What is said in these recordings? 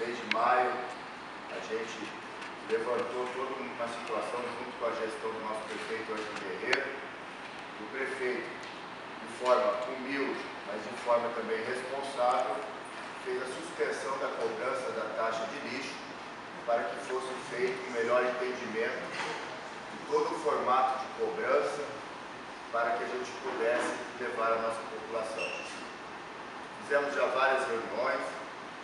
mês de maio, a gente levantou toda uma situação junto com a gestão do nosso prefeito Ângelo Guerreiro. O prefeito, de forma humilde, mas de forma também responsável, fez a suspensão da cobrança da taxa de lixo para que fosse feito um melhor entendimento de todo o formato de cobrança para que a gente pudesse levar a nossa população. Fizemos já várias reuniões,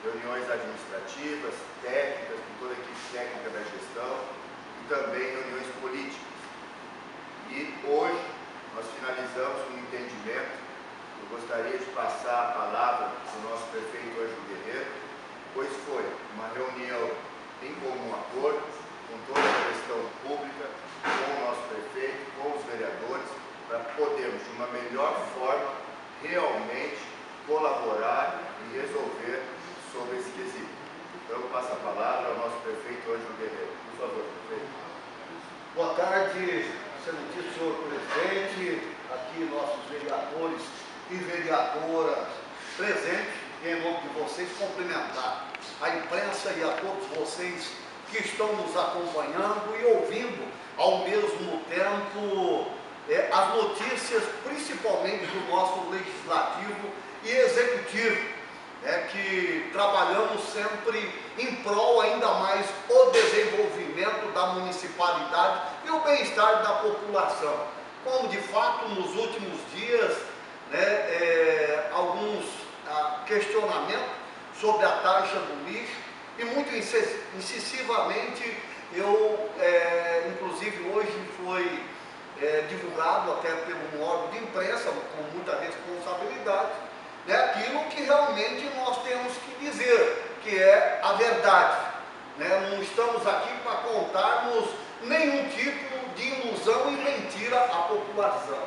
reuniões administrativas, técnicas, com toda a técnica da gestão e também reuniões políticas. E hoje nós finalizamos um entendimento. Eu gostaria de passar a palavra para o nosso prefeito Ângelo Guerreiro, pois foi uma reunião em comum acordo com toda a gestão pública, com o nosso prefeito, com os vereadores, para podermos, de uma melhor forma, realmente colaborar e resolver sobre esse quesito. Então, eu passo a palavra ao nosso prefeito Ângelo Guerreiro. Por favor, prefeito. Boa tarde, excelentíssimo senhor presidente, aqui nossos vereadores e vereadoras presentes, e em nome de vocês cumprimentar a imprensa e a todos vocês que estão nos acompanhando e ouvindo ao mesmo tempo é, as notícias, principalmente do nosso legislativo e executivo é que trabalhamos sempre em prol ainda mais o desenvolvimento da municipalidade e o bem-estar da população. Como de fato nos últimos dias, né, é, alguns ah, questionamentos sobre a taxa do lixo e muito incisivamente eu, é, inclusive hoje foi é, divulgado até pelo órgão de imprensa, com muita responsabilidade, né, aquilo que realmente nós temos que dizer, que é a verdade. Né? Não estamos aqui para contarmos nenhum tipo de ilusão e mentira à população.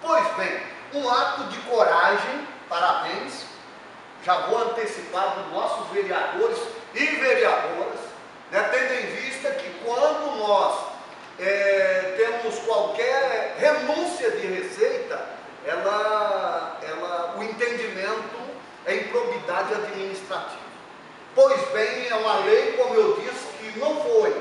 Pois bem, um ato de coragem, parabéns, já vou antecipar dos nossos vereadores e vereadoras, né, tendo em vista que quando nós é, temos qualquer renúncia de receita, ela, é improbidade administrativa. Pois bem, é uma lei, como eu disse, que não foi.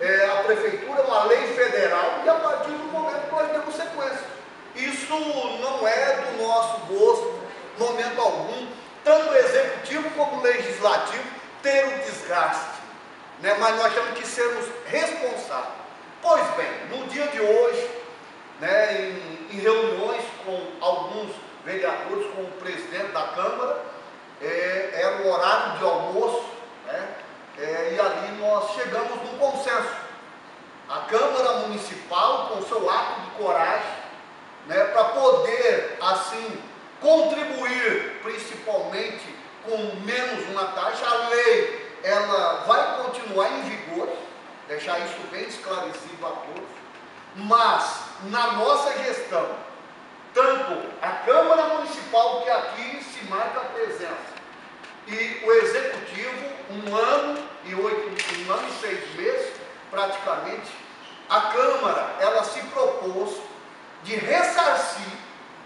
É, a prefeitura é uma lei federal e a partir do momento nós demos sequência. Isso não é do nosso gosto, momento algum, tanto o executivo como o legislativo ter o desgaste. Né? Mas nós temos que sermos responsáveis. Pois bem, no dia de hoje, né, em, em reuniões com alguns vereadores, com o presidente da Câmara, é, era o horário de almoço, né, é, e ali nós chegamos num consenso. A Câmara Municipal, com seu ato de coragem, né, para poder, assim, contribuir principalmente com menos uma taxa, a lei ela vai continuar em vigor, deixar isso bem esclarecido a todos, mas na nossa gestão, tanto a Câmara Municipal, que aqui se marca a presença, e o Executivo, um ano e oito, um ano e seis meses, praticamente, a Câmara, ela se propôs de ressarcir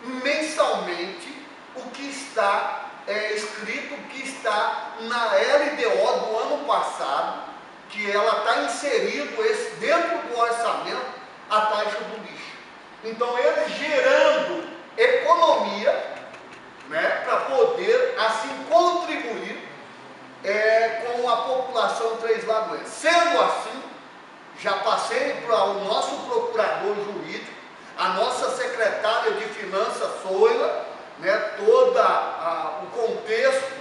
mensalmente o que está é, escrito, o que está na LDO do ano passado, que ela está inserido esse, dentro do orçamento a taxa do lixo. Então ele gerando economia né, para poder assim contribuir é, com a população Três Lagoas. Sendo assim, já passei para o nosso procurador jurídico, a nossa secretária de Finanças, Soila, né, todo o contexto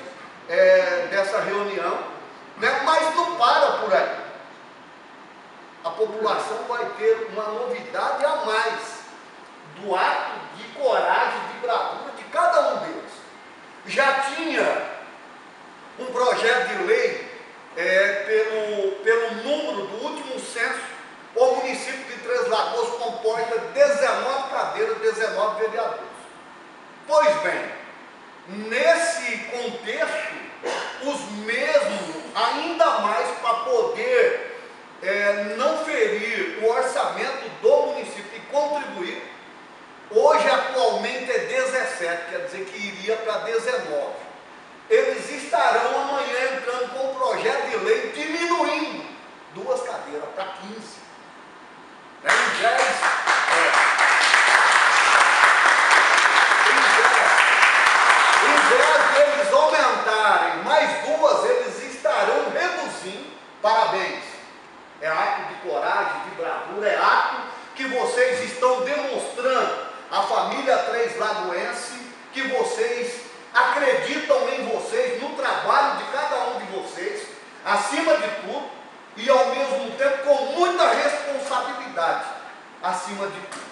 é, dessa reunião, né, mas não para por aí a população vai ter uma novidade a mais do ato de coragem, de bravura de cada um deles. Já tinha um projeto de lei é, pelo, pelo número do último censo, o município de Três Lagoas comporta 19 cadeiras, 19 vereadores. Pois bem, nesse contexto, os mesmos, ainda mais para poder é, não ferir o orçamento do município e contribuir, Hoje atualmente é 17, quer dizer que iria para 19. Eles estarão amanhã entrando com um projeto de lei diminuindo duas cadeiras para 15. Né? Em 10. É. Em 10, eles aumentarem mais duas, eles estarão reduzindo. Parabéns. É ato de coragem, de bravura, é ato que vocês estão bradoense, que vocês acreditam em vocês, no trabalho de cada um de vocês, acima de tudo, e ao mesmo tempo com muita responsabilidade, acima de tudo.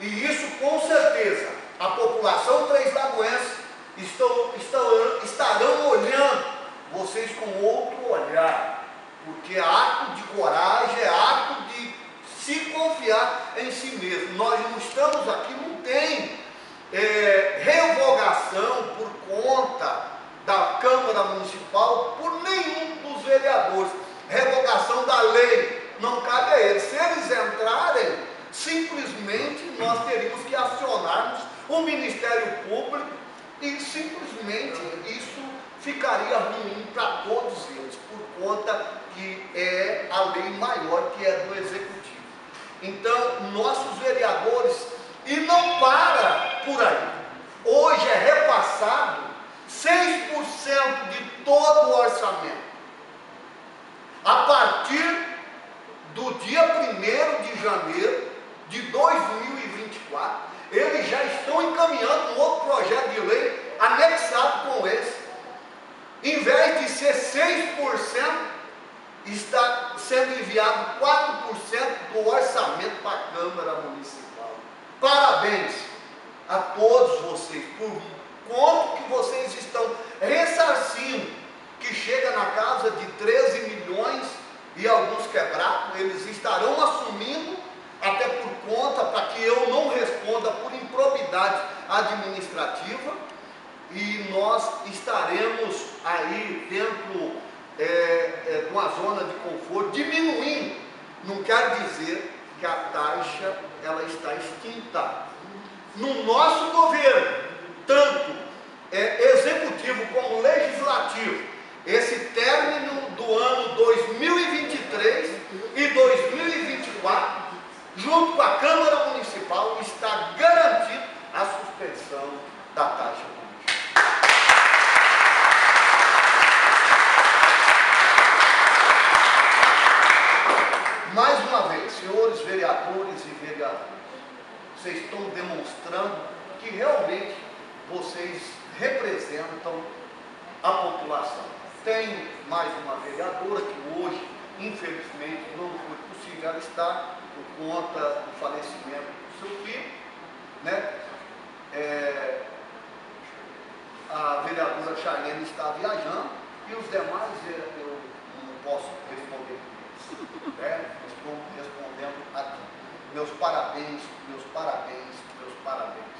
E isso com certeza a população três da doença estão, estão, estarão olhando vocês com outro olhar, porque é ato de coragem é ato de se confiar em si mesmo. Nós não estamos aqui, não tem é, revogação por conta da Câmara Municipal por nenhum dos vereadores. Revogação da lei não cabe a eles. Se eles entrarem, simplesmente nós teríamos que acionarmos o Ministério Público e simplesmente isso ficaria ruim para todos eles, por conta que é a lei maior que é do Executivo. Então, nossos vereadores, e não para por aí, hoje é repassado 6% de todo o orçamento. A partir do dia 1 de janeiro de 2024, eles já estão encaminhando outro projeto de lei anexado com esse. Em vez de ser 6%, está sendo enviado 4% do orçamento para a Câmara Municipal. Parabéns a todos vocês por quanto que vocês estão ressarcindo, que chega na casa de 13 milhões e alguns quebrados, eles estarão assumindo, até por conta, para que eu não responda por improbidade administrativa, e nós estaremos aí dentro é, é, de uma zona de conforto, diminuindo. Não quer dizer que a taxa ela está extinta. No nosso governo, tanto é, executivo como legislativo, esse término do ano 2023 e 2024, junto com a Câmara Municipal, está garantido a suspensão da taxa Mais uma vez, senhores vereadores e vereadoras, vocês estão demonstrando que realmente vocês representam a população. Tem mais uma vereadora que hoje, infelizmente, não foi possível estar por conta do falecimento do seu filho, né? É, a vereadora Charlene está viajando e os demais eu não posso responder. Né? Estou respondendo. Meus parabéns, meus parabéns, meus parabéns.